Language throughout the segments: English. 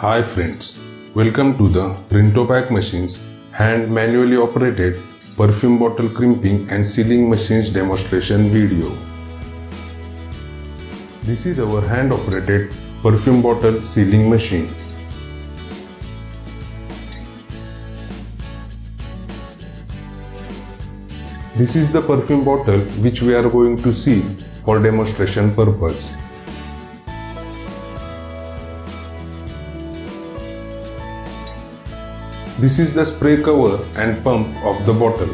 Hi friends, welcome to the Printopack Machines hand manually operated perfume bottle crimping and sealing machines demonstration video. This is our hand operated perfume bottle sealing machine. This is the perfume bottle which we are going to seal for demonstration purpose. This is the spray cover and pump of the bottle.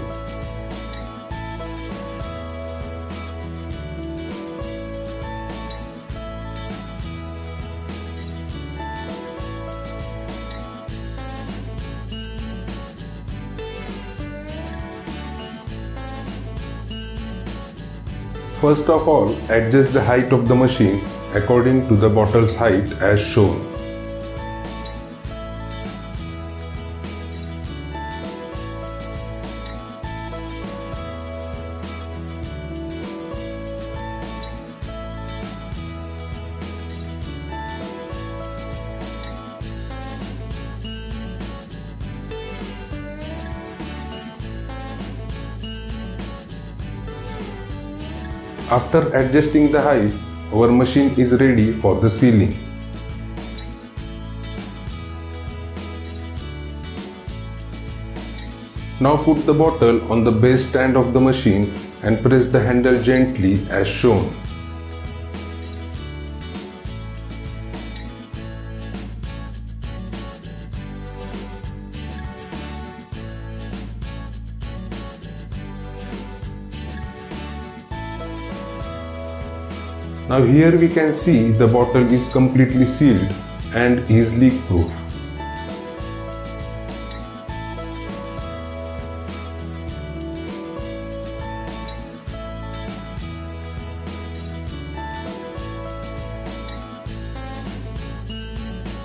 First of all, adjust the height of the machine according to the bottle's height as shown. After adjusting the height, our machine is ready for the sealing. Now put the bottle on the base stand of the machine and press the handle gently as shown. Now here we can see the bottle is completely sealed and is leak proof.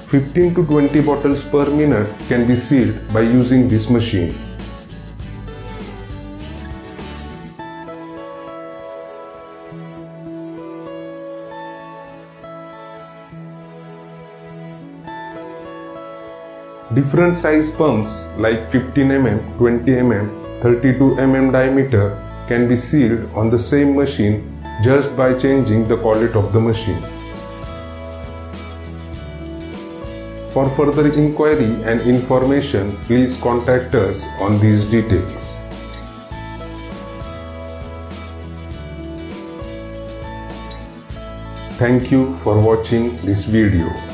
Fifteen to twenty bottles per minute can be sealed by using this machine. Different size pumps like 15 mm, 20 mm, 32 mm diameter can be sealed on the same machine just by changing the collet of the machine. For further inquiry and information, please contact us on these details. Thank you for watching this video.